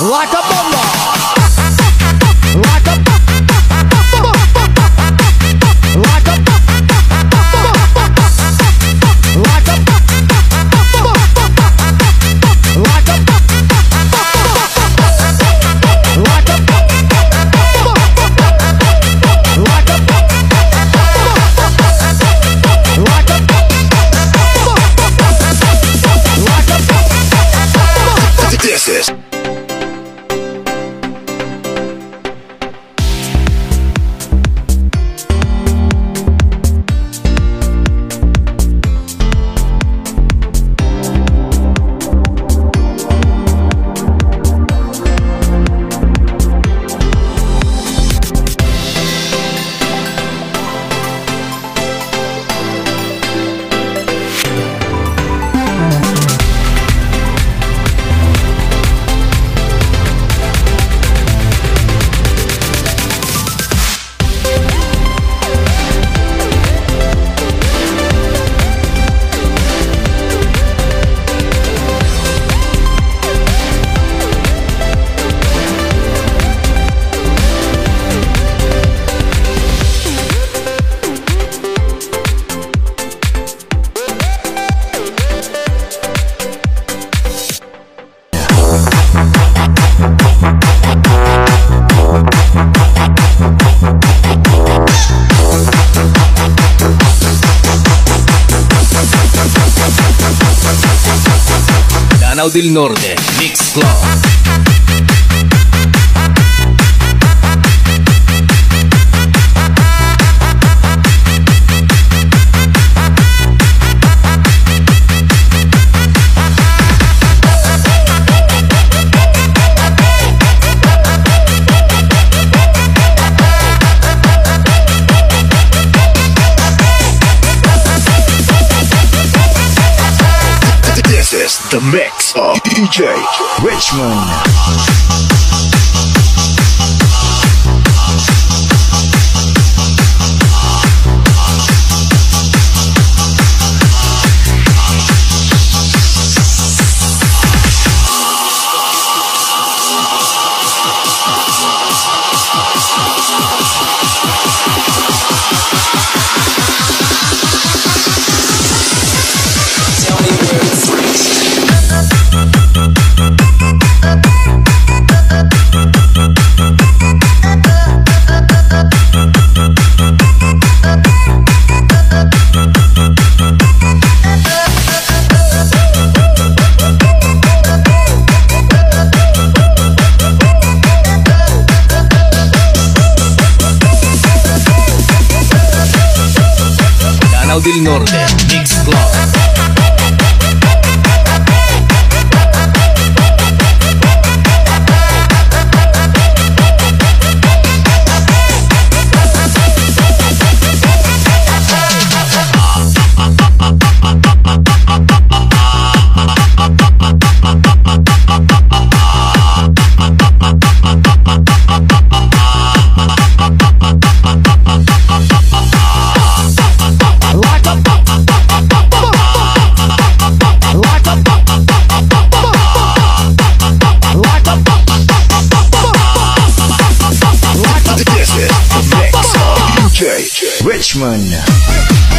Lock up Canal del Norte, Mix Club. the mix of DJ Richmond. del Norte. Mix Club. Richmond.